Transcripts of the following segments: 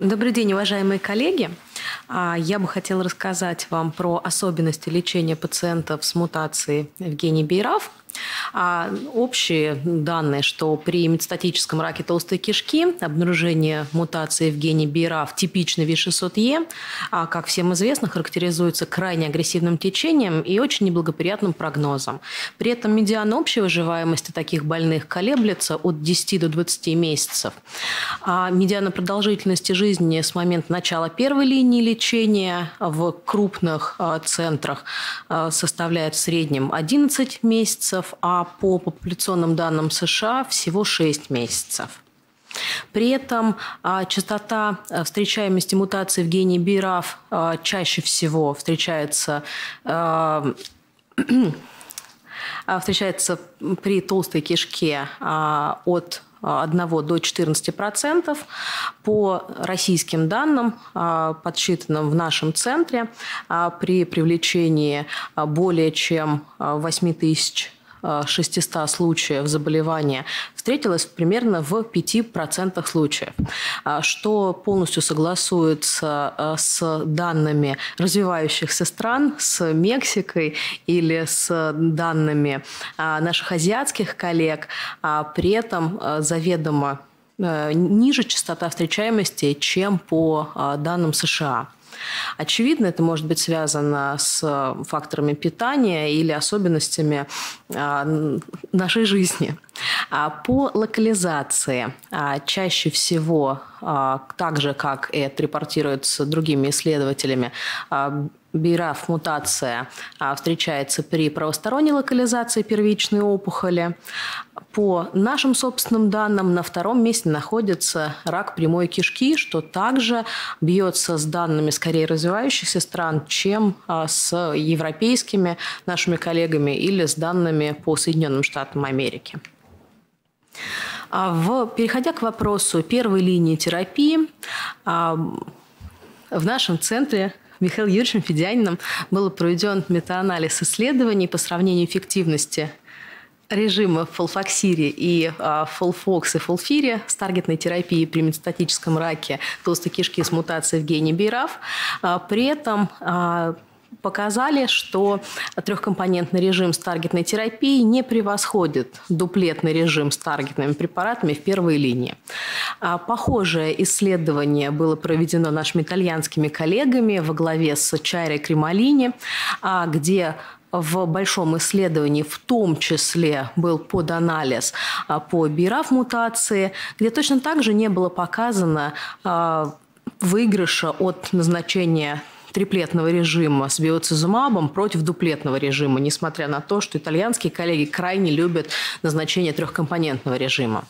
Добрый день, уважаемые коллеги. А, я бы хотела рассказать вам про особенности лечения пациентов с мутацией Евгений Бейрав – а общие данные, что при метастатическом раке толстой кишки обнаружение мутации в гене BRAF типичный V600E, а, как всем известно, характеризуется крайне агрессивным течением и очень неблагоприятным прогнозом. При этом медиана общей выживаемости таких больных колеблется от 10 до 20 месяцев. А медиана продолжительности жизни с момента начала первой линии лечения в крупных а, центрах а, составляет в среднем 11 месяцев, месяцев, а по популяционным данным США всего 6 месяцев. При этом а, частота а, встречаемости мутаций в гене BRAF чаще всего встречается встречается при толстой кишке от 1 до 14%. По российским данным, подсчитанным в нашем центре, при привлечении более чем 8 тысяч 600 случаев заболевания встретилась примерно в 5% случаев, а, что полностью согласуется а, с данными развивающихся стран, с Мексикой или с данными а, наших азиатских коллег. При этом заведомо ниже частота встречаемости, чем по данным США. Очевидно, это может быть связано с факторами питания или особенностями а, нашей жизни. А по локализации а, чаще всего, так же, как это репортируется другими исследователями, BRAF мутация встречается при правосторонней локализации первичной опухоли. По нашим собственным данным, на втором месте находится рак прямой кишки, что также бьется с данными скорее развивающихся стран, чем а, с европейскими нашими коллегами или с данными по Соединенным Штатам Америки. А в, переходя к вопросу первой линии терапии, а, в нашем центре Михаилом Юрьевичем Федянином был проведен метаанализ исследований по сравнению эффективности режима FOLFOXIRI и а, FOLFOX и FOLFIRI с таргетной терапией при метастатическом раке толстой кишки с мутацией в гене BRAF. А, при этом а, показали, что трехкомпонентный режим с таргетной терапией не превосходит дуплетный режим с таргетными препаратами в первой линии. Похожее исследование было проведено нашими итальянскими коллегами во главе с Чайрой Кремолини, где в большом исследовании в том числе был под анализ а, по BRAF мутации, где точно так же не было показано а, выигрыша от назначения триплетного режима с биоцизумабом против дуплетного режима, несмотря на то, что итальянские коллеги крайне любят назначение трехкомпонентного режима.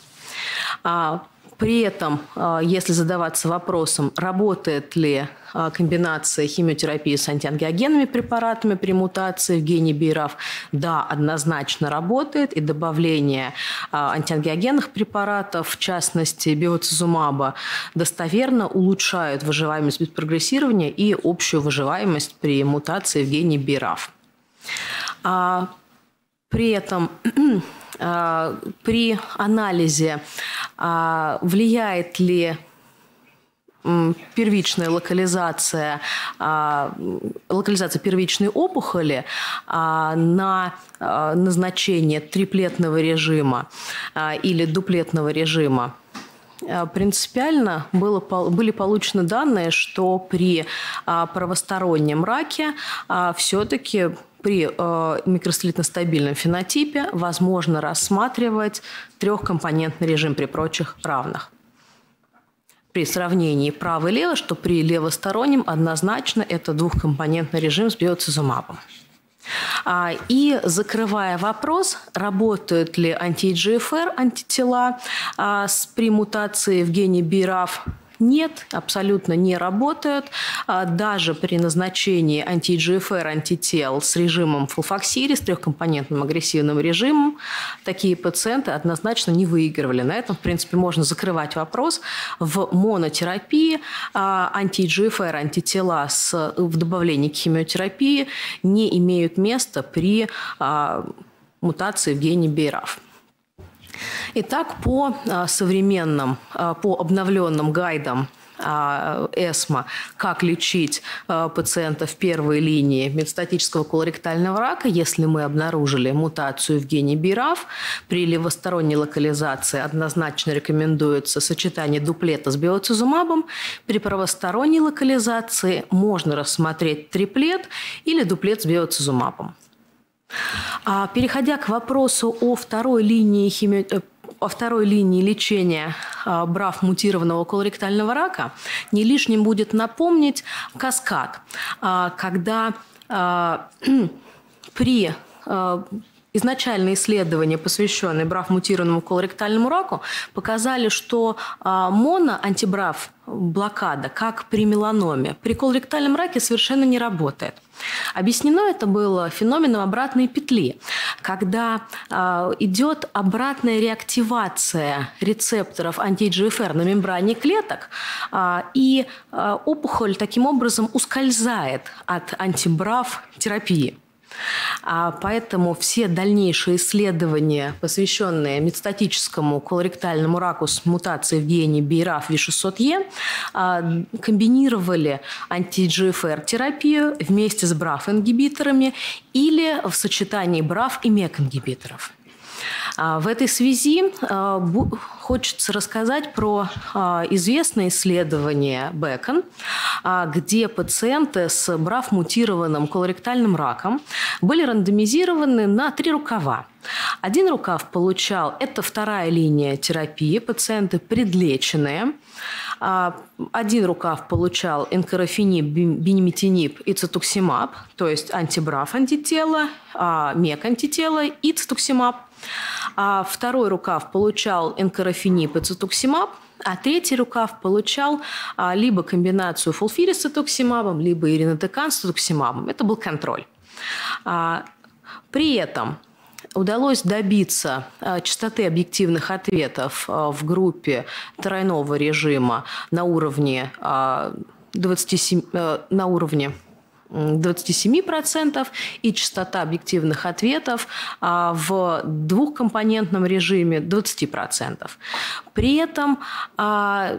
А, при этом, а, если задаваться вопросом, работает ли а, комбинация химиотерапии с антиангиогенными препаратами при мутации в гене БИРАФ, да, однозначно работает. И добавление а, антиангиогенных препаратов, в частности биоцизумаба, достоверно улучшают выживаемость без прогрессирования и общую выживаемость при мутации в гене БИРАФ. При этом при анализе а влияет ли первичная локализация, а, локализация первичной опухоли а, на назначение триплетного режима или дуплетного режима. Принципиально было, были получены данные, что при правостороннем раке все-таки при э, микросателлитно-стабильном фенотипе возможно рассматривать трехкомпонентный режим при прочих равных. При сравнении право и лево, что при левостороннем однозначно это двухкомпонентный режим с биоцизумабом. А, и закрывая вопрос, работают ли анти-GFR антитела а, при мутации в гене BRAF нет, абсолютно не работают. А, даже при назначении анти-GFR антител с режимом фулфоксири, с трехкомпонентным агрессивным режимом, такие пациенты однозначно не выигрывали. На этом, в принципе, можно закрывать вопрос. В монотерапии а, анти-GFR антитела с, в добавлении к химиотерапии не имеют места при а, мутации в гене BRAF. Итак, по а, современным, а, по обновленным гайдам а, ЭСМА, как лечить пациентов первой линии метастатического колоректального рака, если мы обнаружили мутацию в гене BRAF. При левосторонней локализации однозначно рекомендуется сочетание дуплета с биоцизумабом. При правосторонней локализации можно рассмотреть триплет или дуплет с биоцизумабом. Переходя к вопросу о второй линии химио о второй линии лечения а, БРАФ мутированного колоректального рака, не лишним будет напомнить каскад, а, когда а, при изначальные исследования, посвященные БРАФ-мутированному колоректальному раку, показали, что моно-антибраф блокада, как при меланоме, при колоректальном раке совершенно не работает. Объяснено это было феноменом обратной петли, когда э, идет обратная реактивация рецепторов анти-GFR на мембране клеток, э, и э, опухоль таким образом ускользает от антибрав терапии. А поэтому все дальнейшие исследования, посвященные метастатическому колоректальному раку с мутацией в гене BRAF V600E, а, комбинировали анти-GFR-терапию вместе с BRAF-ингибиторами или в сочетании BRAF и MEK-ингибиторов. А, в этой связи а, хочется рассказать про а, известное исследование Бекон, где пациенты с БРАФ-мутированным колоректальным раком были рандомизированы на три рукава. Один рукав получал, это вторая линия терапии, пациенты предлеченные. Один рукав получал энкарофенип, бенемитинип и цитуксимаб, то есть антибраф антитела, мек антитела и цитуксимаб. А второй рукав получал энкарофенип и цитуксимаб, а третий рукав получал а, либо комбинацию фулфири с цитуксимабом, либо иринотекан с цитуксимабом. Это был контроль. А, при этом удалось добиться а, частоты объективных ответов а, в группе тройного режима на уровне 27, а, на уровне 27% и частота объективных ответов а, в двухкомпонентном режиме 20%. При этом а, А,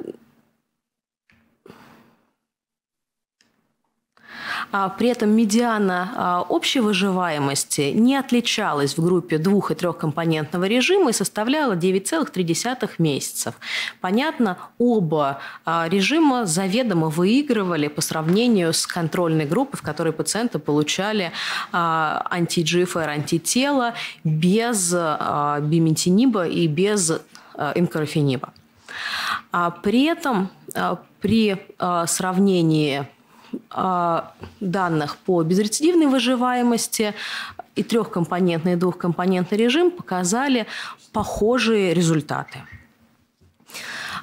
при этом медиана а, общей выживаемости не отличалась в группе двух- и трехкомпонентного режима и составляла 9,3 месяцев. Понятно, оба а, режима заведомо выигрывали по сравнению с контрольной группой, в которой пациенты получали анти-GFR, антитела без биметиниба и без инкарофениба. При этом при сравнении а, данных по безрецидивной выживаемости и трехкомпонентный и двухкомпонентный режим показали похожие результаты.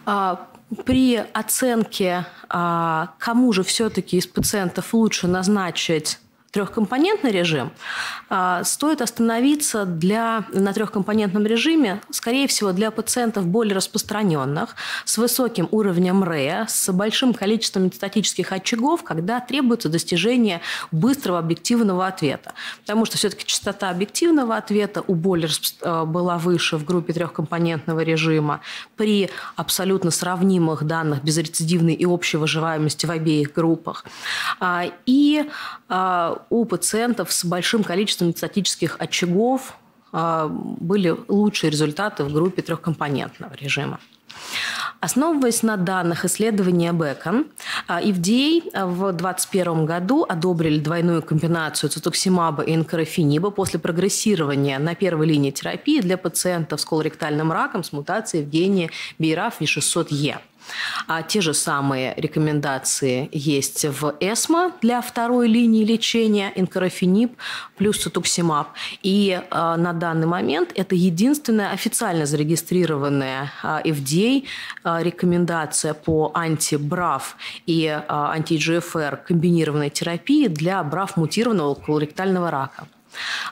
А, при оценке, а, кому же все-таки из пациентов лучше назначить трехкомпонентный режим, а, стоит остановиться для, на трехкомпонентном режиме, скорее всего, для пациентов более распространенных, с высоким уровнем РЭ, с большим количеством метастатических очагов, когда требуется достижение быстрого объективного ответа. Потому что все-таки частота объективного ответа у боли э, была выше в группе трехкомпонентного режима при абсолютно сравнимых данных безрецидивной и общей выживаемости в обеих группах. А, и у пациентов с большим количеством метастатических очагов а, были лучшие результаты в группе трехкомпонентного режима. Основываясь на данных исследования Бекон, FDA в 2021 году одобрили двойную комбинацию цитоксимаба и энкарофениба после прогрессирования на первой линии терапии для пациентов с колоректальным раком с мутацией в гене BRAF V600E. А те же самые рекомендации есть в ЭСМО для второй линии лечения инкарофенип плюс цитуксимаб. И э, на данный момент это единственная официально зарегистрированная э, FDA э, рекомендация по анти-БРАФ и э, анти-GFR комбинированной терапии для БРАФ-мутированного колоректального рака.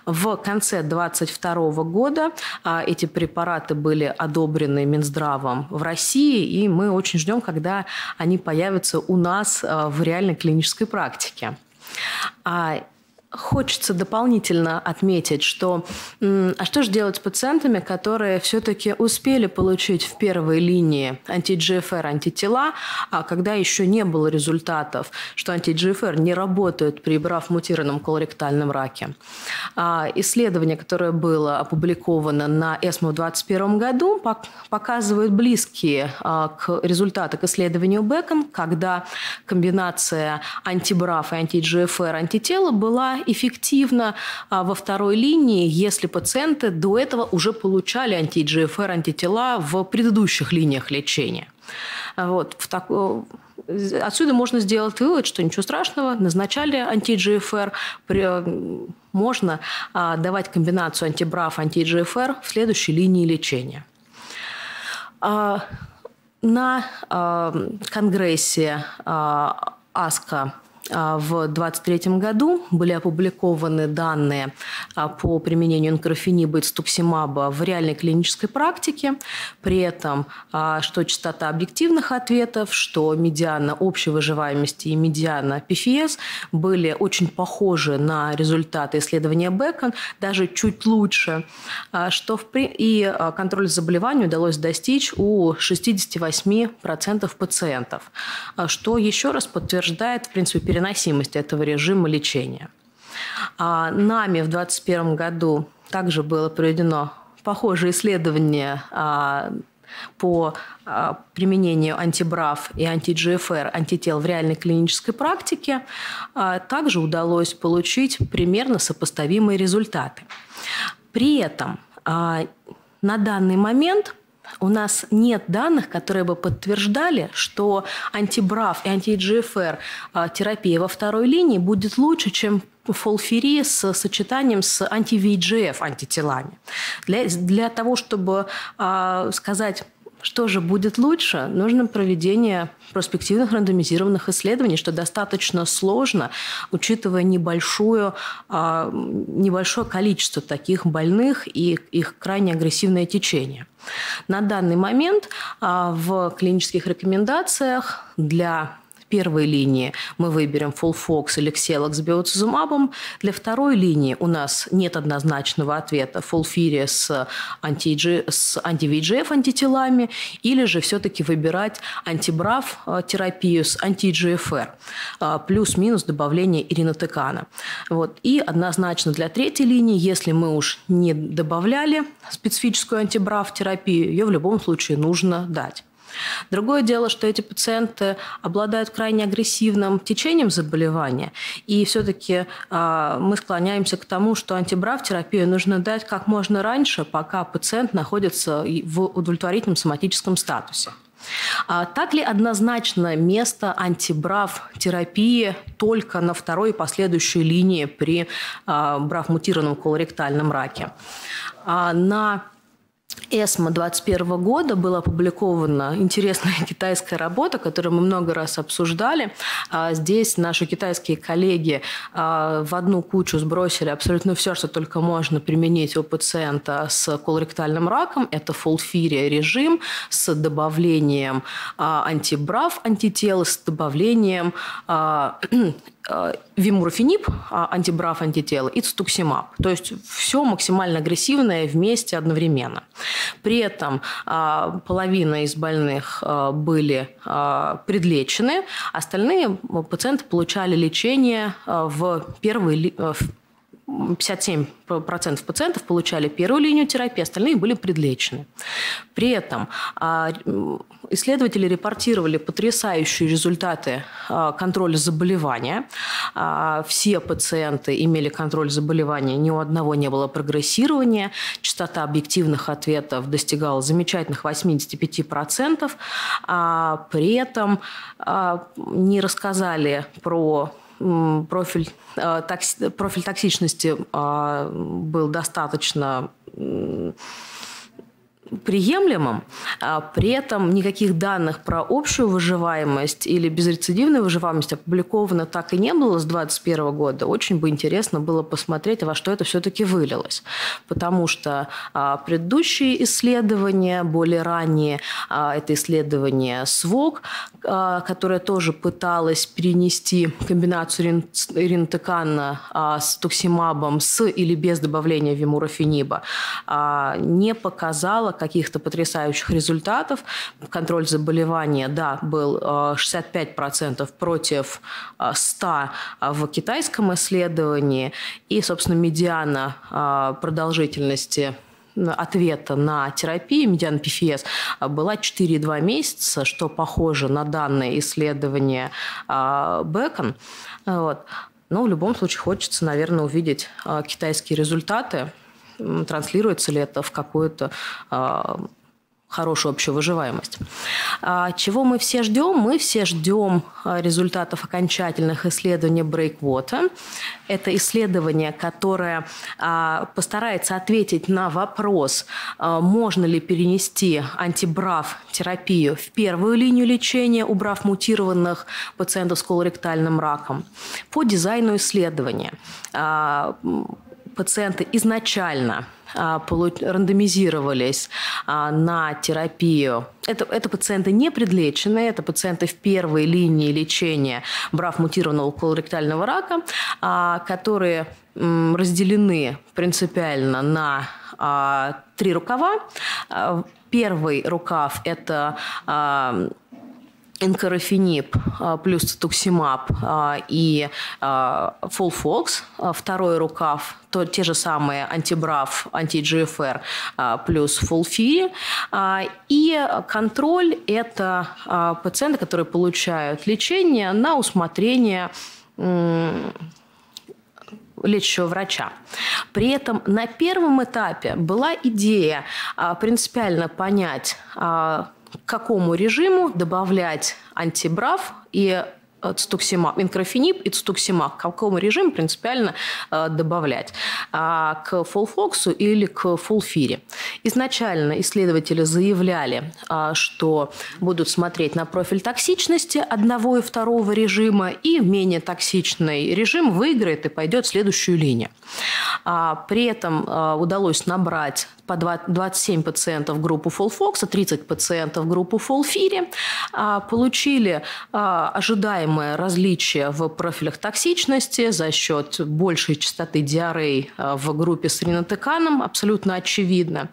В конце 2022 года а, эти препараты были одобрены Минздравом в России, и мы очень ждем, когда они появятся у нас а, в реальной клинической практике. Хочется дополнительно отметить, что а что же делать с пациентами, которые все-таки успели получить в первой линии анти-GFR антитела, а когда еще не было результатов, что анти-GFR не работают при браф-мутированном колоректальном раке. А, исследование, которое было опубликовано на ESMO в 2021 году, показывает близкие а, к результаты к исследованию Бекон, когда комбинация антибраф и анти-GFR антитела была эффективно а, во второй линии, если пациенты до этого уже получали анти-GFR антитела в предыдущих линиях лечения. Вот, в так... Отсюда можно сделать вывод, что ничего страшного, назначали анти-GFR, при... можно а, давать комбинацию антибраф, анти-GFR в следующей линии лечения. А, на а, конгрессе АСКО в 2023 году были опубликованы данные а, по применению инкрофениба и стуксимаба в реальной клинической практике. При этом, а, что частота объективных ответов, что медиана общей выживаемости и медиана PFS были очень похожи на результаты исследования Бекон, даже чуть лучше, что в, и контроль заболевания удалось достичь у 68% пациентов, что еще раз подтверждает, в принципе, переносимость этого режима лечения. А нами в 2021 году также было проведено похожее исследование а, по а, применению антибрав и анти-GFR антител в реальной клинической практике, также удалось получить примерно сопоставимые результаты. При этом на данный момент у нас нет данных, которые бы подтверждали, что антибрав и анти-GFR а, терапия во второй линии будет лучше, чем фолфири с сочетанием с анти-VEGF антителами. Для, для того, чтобы э, сказать что же будет лучше? Нужно проведение проспективных рандомизированных исследований, что достаточно сложно, учитывая небольшую, а, небольшое количество таких больных и их крайне агрессивное течение. На данный момент а, в клинических рекомендациях для первой линии мы выберем Fullfox или Xelox с биоцизумабом. Для второй линии у нас нет однозначного ответа Fulfiri с, анти с анти-VEGF антителами или же все-таки выбирать антибрав э, терапию с анти-GFR э, плюс-минус добавление иринотекана. Вот. И однозначно для третьей линии, если мы уж не добавляли специфическую антибрав терапию, ее в любом случае нужно дать. Другое дело, что эти пациенты обладают крайне агрессивным течением заболевания, и все-таки э, мы склоняемся к тому, что антибрав-терапию нужно дать как можно раньше, пока пациент находится в удовлетворительном соматическом статусе. А так ли однозначно место антибрав-терапии только на второй и последующей линии при а, брав-мутированном колоректальном раке? А на ЭСМО 2021 года была опубликована интересная китайская работа, которую мы много раз обсуждали. А здесь наши китайские коллеги а, в одну кучу сбросили абсолютно все, что только можно применить у пациента с колоректальным раком. Это фолфирия режим с добавлением а, антибрав антител, с добавлением Э, вимурфенип, а, антибрав антитела, и цитуксимаб. То есть все максимально агрессивное вместе одновременно. При этом а, половина из больных а, были предлечены, остальные пациенты получали лечение в первый 57% пациентов получали первую линию терапии, остальные были предлечены. При этом а, исследователи репортировали потрясающие результаты а, контроля заболевания. А, все пациенты имели контроль заболевания, ни у одного не было прогрессирования. Частота объективных ответов достигала замечательных 85%. При этом не рассказали про профиль, э, профиль токсичности э, был достаточно приемлемым. А при этом никаких данных про общую выживаемость или безрецидивную выживаемость опубликовано так и не было с 2021 года. Очень бы интересно было посмотреть, во что это все-таки вылилось. Потому что а, предыдущие исследования, более ранние, а, это исследование СВОГ, которое тоже пыталось перенести комбинацию иринотекана с токсимабом с или без добавления вимурофениба, не показало каких-то потрясающих результатов. Контроль заболевания, да, был 65% э, против 100 э, в китайском исследовании. И, собственно, медиана э, продолжительности ответа на терапию, медиан ПФС, была 4,2 месяца, что похоже на данные исследования Бекон. Вот. Но в любом случае хочется, наверное, увидеть китайские результаты транслируется ли это в какую-то а, хорошую общую выживаемость. А, чего мы все ждем? Мы все ждем а, результатов окончательных исследований Breakwater. Это исследование, которое постарается ответить на вопрос, можно ли перенести антибрав терапию в первую линию лечения, убрав мутированных пациентов с колоректальным раком. По дизайну исследования пациенты изначально а, рандомизировались а, на терапию. Это, это пациенты не предлеченные, это пациенты в первой линии лечения брав мутированного колоректального рака, а, которые разделены принципиально на три рукава. Первый рукав – это энкарафенип а, плюс цитуксимаб а, и фолфокс. А, второй рукав то те же самые антибрав, анти-GFR плюс фолфири. И контроль – это пациенты, которые получают лечение на усмотрение лечащего врача. При этом на первом этапе была идея принципиально понять, к какому режиму добавлять анти-BRAF и цетуксимаб, энкорафениб и цетуксимаб, к какому режиму принципиально э, добавлять, а, к FOLFOX у или к FOLFIRI. Изначально исследователи заявляли, а, что будут смотреть на профиль токсичности одного и второго режима, и менее токсичный режим выиграет и пойдет в следующую линию. А, при этом удалось набрать по 27 пациентов в группу фолфокса, 30 пациентов в группу фолфире, получили ожидаемое различие в профилях токсичности за счет большей частоты диарей в группе с ринотеканом, абсолютно очевидно.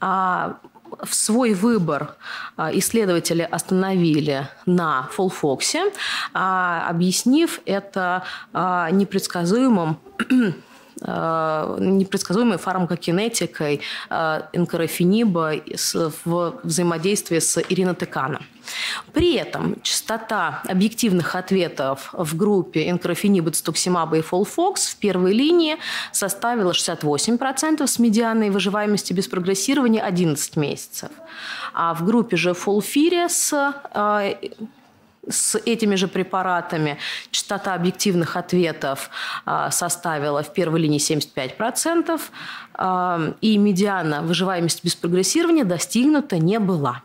В свой выбор исследователи остановили на фолфоксе, объяснив это непредсказуемым непредсказуемой фармакокинетикой э, энкарафениба в взаимодействии с иринотеканом. При этом частота объективных ответов в группе энкарафениба, цитоксимаба и фолфокс в первой линии составила 68% с медианной выживаемости без прогрессирования 11 месяцев. А в группе же фолфире с э, с этими же препаратами частота объективных ответов а, составила в первой линии 75%, а, и медиана выживаемости без прогрессирования достигнута не была.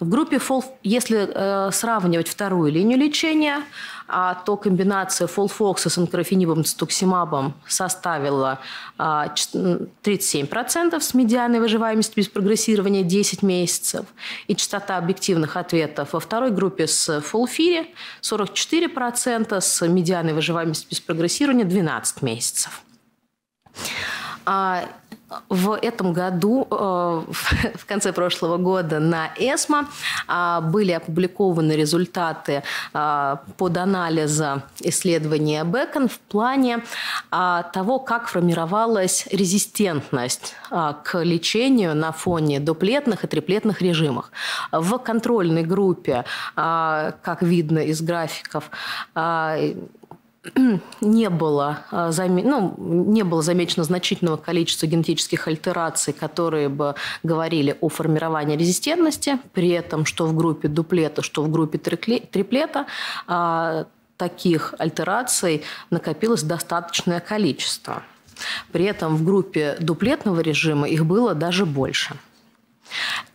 В группе FOL, если э, сравнивать вторую линию лечения, а, то комбинация фолфокса с анкрофенибом цитуксимабом составила а, 37% с медианной выживаемостью без прогрессирования 10 месяцев. И частота объективных ответов во второй группе с фолфири 44% с медианной выживаемостью без прогрессирования 12 месяцев. А, в этом году, э, в конце прошлого года на ЭСМО а, были опубликованы результаты а, под анализа исследования Бекон в плане а, того, как формировалась резистентность к лечению на фоне дуплетных и триплетных режимов. В контрольной группе, как видно из графиков, не было, а, ну, не было замечено значительного количества генетических альтераций, которые бы говорили о формировании резистентности, при этом что в группе дуплета, что в группе триплета а, таких альтераций накопилось достаточное количество. При этом в группе дуплетного режима их было даже больше.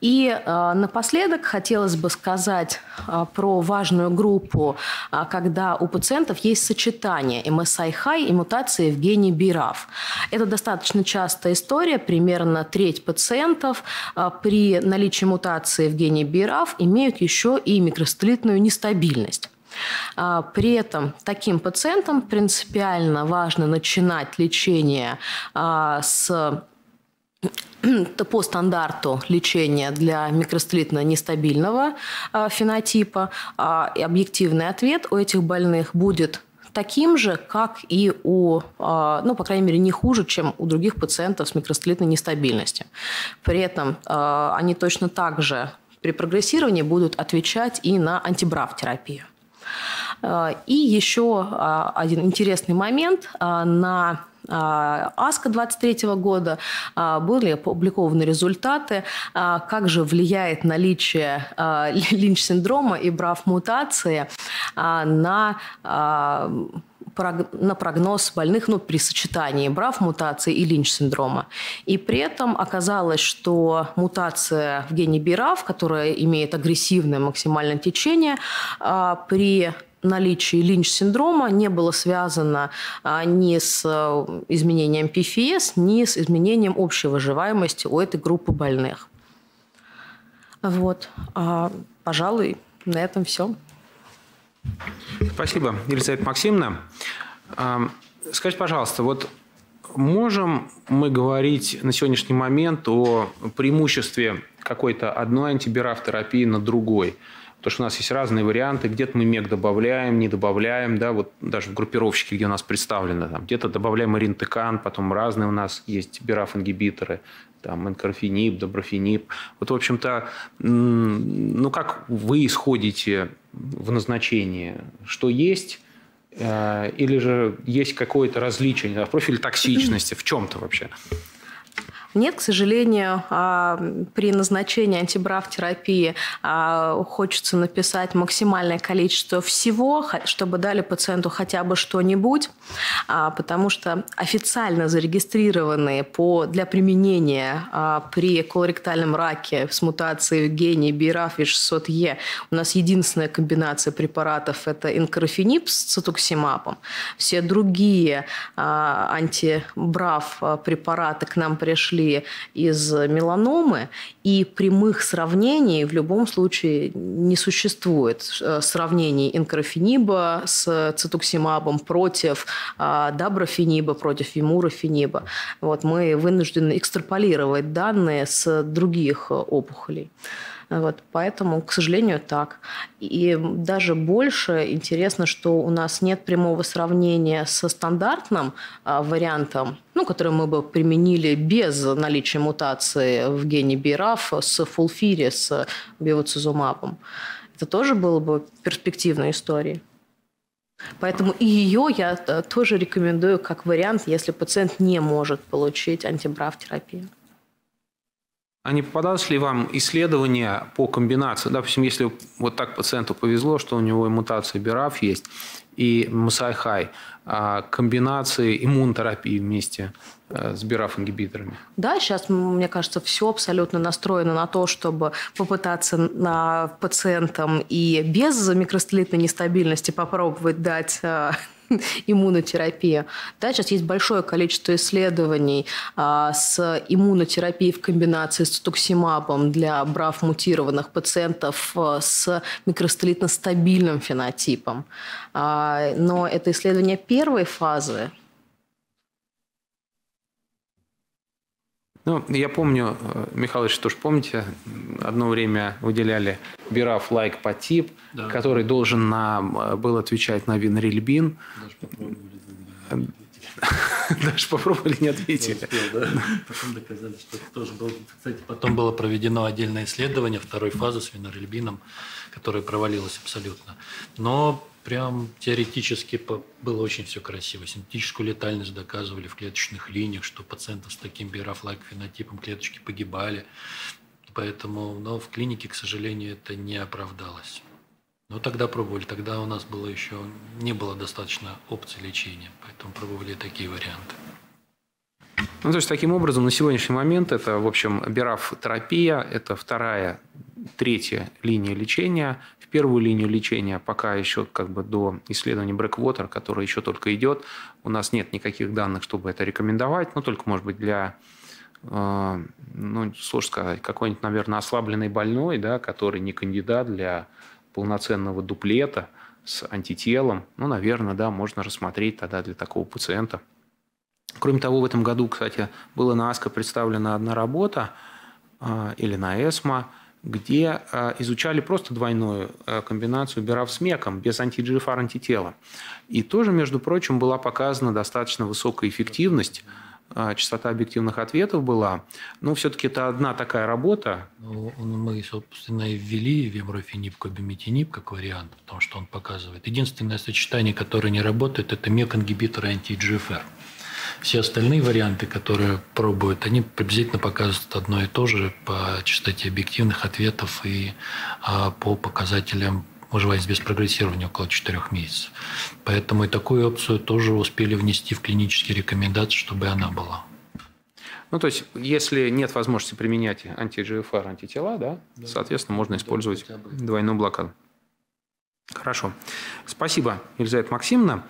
И э, напоследок хотелось бы сказать э, про важную группу, э, когда у пациентов есть сочетание MSI-high и мутации гене BRAF. Это достаточно частая история, примерно треть пациентов при наличии мутации в гене BRAF имеют еще и микросателлитную нестабильность. При этом таким пациентам принципиально важно начинать лечение с по стандарту лечения для микростлитно нестабильного а, фенотипа. И объективный ответ у этих больных будет таким же, как и у, ну, по крайней мере, не хуже, чем у других пациентов с микростлитной нестабильностью. При этом они точно так же при прогрессировании будут отвечать и на антибрав-терапию. И еще а, один интересный момент. А, на а, АСКО 23 года были опубликованы результаты, как же влияет наличие линч-синдрома и брав-мутации на на прогноз больных ну, при сочетании БРАФ-мутации и Линч-синдрома. И при этом оказалось, что мутация в гене БИРАФ, которая имеет агрессивное максимальное течение, при наличии линч-синдрома не было связано а, ни с э, изменением PFS, ни с изменением общей выживаемости у этой группы больных. Вот. А, пожалуй, на этом все. Спасибо, Елизавета Максимовна. А, скажите, пожалуйста, вот можем мы говорить на сегодняшний момент о преимуществе какой-то одной антибираф-терапии над другой – Потому что у нас есть разные варианты, где-то мы МЕГ добавляем, не добавляем, да, вот даже в группировщике, где у нас представлено, там, где-то добавляем иринтекан, потом разные у нас есть бираф-ингибиторы, там, энкорфенип, доброфенип. Вот, в общем-то, ну, как вы исходите в назначении? Что есть? Э, или же есть какое-то различие в профиле токсичности, в чем-то вообще? Нет, к сожалению, а, при назначении антибрав-терапии а, хочется написать максимальное количество всего, чтобы дали пациенту хотя бы что-нибудь, а, потому что официально зарегистрированные по, для применения при колоректальном раке с мутацией в гене BRAF V600E у нас единственная комбинация препаратов – это инкарофенип с цитуксимабом. Все другие антибрав препараты к нам пришли пришли из меланомы, и прямых сравнений в любом случае не существует. Э, сравнений инкрофениба с цитуксимабом против а, даброфениба, против вимурофениба. Вот мы вынуждены экстраполировать данные с других опухолей. Вот, поэтому, к сожалению, так. И даже больше интересно, что у нас нет прямого сравнения со стандартным а, вариантом, ну, который мы бы применили без наличия мутации в гене BRAF с фулфири, с биоцизумабом. Это тоже было бы перспективной историей. Поэтому и ее я э, тоже рекомендую как вариант, если пациент не может получить антибрав-терапию. А не попадалось ли вам исследование по комбинации? Допустим, если вот так пациенту повезло, что у него мутация БИРАФ есть и МСАЙ-ХАЙ, а комбинации иммунотерапии вместе э, с бираф-ингибиторами? Да, сейчас, мне кажется, все абсолютно настроено на то, чтобы попытаться на пациентам и без микростелитной нестабильности попробовать дать э, иммунотерапия. Да, сейчас есть большое количество исследований а, с иммунотерапией в комбинации с туксимабом для брав-мутированных пациентов а, с микростелитно-стабильным фенотипом. А, но это исследование первой фазы, Ну, я помню, э, Михайлович, тоже помните, одно время выделяли Бираф лайк по тип, да. который должен нам э, был отвечать на винрильбин. Даже попробовали, не ответили. Потом доказали, что это тоже было. Кстати, потом было проведено отдельное исследование второй фазы с винорельбином, которое провалилось абсолютно. Но прям теоретически было очень все красиво. Синтетическую летальность доказывали в клеточных линиях, что пациентов с таким бирафлайк фенотипом клеточки погибали. Поэтому, но в клинике, к сожалению, это не оправдалось. Но тогда пробовали, тогда у нас было еще не было достаточно опций лечения, поэтому пробовали такие варианты. Ну, то есть, таким образом, на сегодняшний момент это, в общем, бираф-терапия, это вторая, третья линия лечения. В первую линию лечения пока еще как бы до исследования Breakwater, которое еще только идет, у нас нет никаких данных, чтобы это рекомендовать, но только, может быть, для э, ну, сложно сказать, какой-нибудь, наверное, ослабленный больной, да, который не кандидат для полноценного дуплета с антителом, ну, наверное, да, можно рассмотреть тогда для такого пациента. Кроме того, в этом году, кстати, была на АСКО представлена одна работа, а, или на ЭСМО, где а, изучали просто двойную а, комбинацию бирав с меком, без анти-GFR антитела. И тоже, между прочим, была показана достаточно высокая эффективность частота объективных ответов была. Но все-таки это одна такая работа. Ну, мы, собственно, и ввели вемрофенип, кобиметинип как вариант, потому что он показывает. Единственное сочетание, которое не работает, это мек-ингибитор анти-GFR. Все остальные варианты, которые пробуют, они приблизительно показывают одно и то же по частоте объективных ответов и а, по показателям выживаемость без прогрессирования около 4 месяцев. Поэтому и такую опцию тоже успели внести в клинические рекомендации, чтобы она была. Ну, то есть, если нет возможности применять анти-GFR антитела, да, да. соответственно, можно использовать двойную блокаду. Хорошо. Спасибо, Елизавета Максимовна.